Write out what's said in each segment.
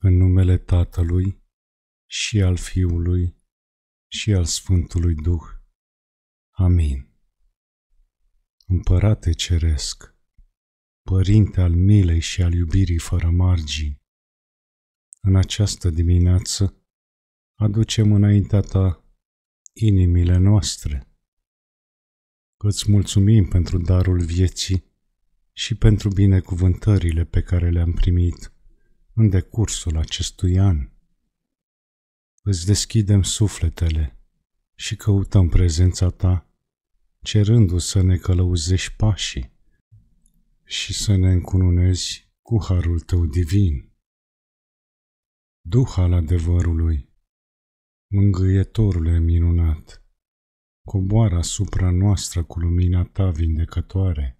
În numele Tatălui și al Fiului și al Sfântului Duh. Amin. Împărate Ceresc, Părinte al milei și al iubirii fără margini, în această dimineață aducem înaintea Ta inimile noastre. Îți mulțumim pentru darul vieții și pentru binecuvântările pe care le-am primit în decursul acestui an. Îți deschidem sufletele și căutăm prezența Ta, cerându să ne călăuzești pașii și să ne încununezi cu harul Tău divin. Duh al adevărului, mângâietorule minunat, coboară asupra noastră cu lumina Ta vindecătoare.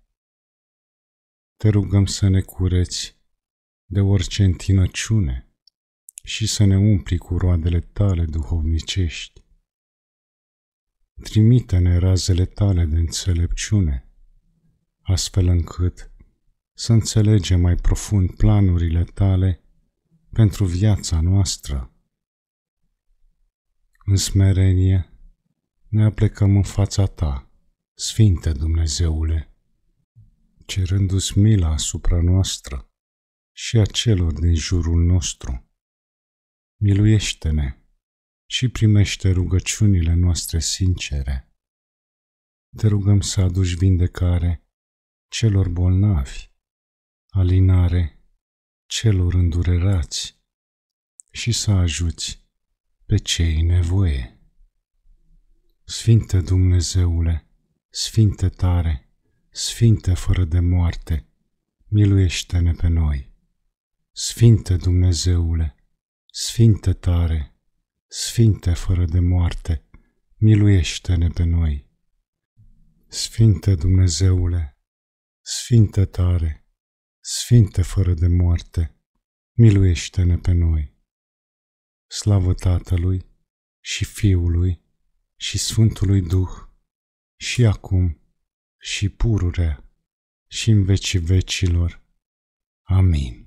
Te rugăm să ne cureți de orice întinăciune și să ne umpli cu roadele tale duhovnicești. Trimite-ne razele tale de înțelepciune, astfel încât să înțelegem mai profund planurile tale pentru viața noastră. În smerenie ne aplecăm în fața ta, Sfinte Dumnezeule, cerându-ți mila asupra noastră și a celor din jurul nostru. Miluiește-ne și primește rugăciunile noastre sincere. Te rugăm să aduci vindecare celor bolnavi, alinare celor îndurerați și să ajuți pe cei nevoie. Sfinte Dumnezeule, Sfinte tare, Sfinte fără de moarte, miluiește-ne pe noi. Sfinte Dumnezeule, Sfinte tare, Sfinte fără de moarte, miluiește-ne pe noi. Sfinte Dumnezeule, Sfinte tare, Sfinte fără de moarte, miluiește-ne pe noi. Slavă Tatălui și Fiului și Sfântului Duh, și acum și pururea și în vecii vecilor. Amin.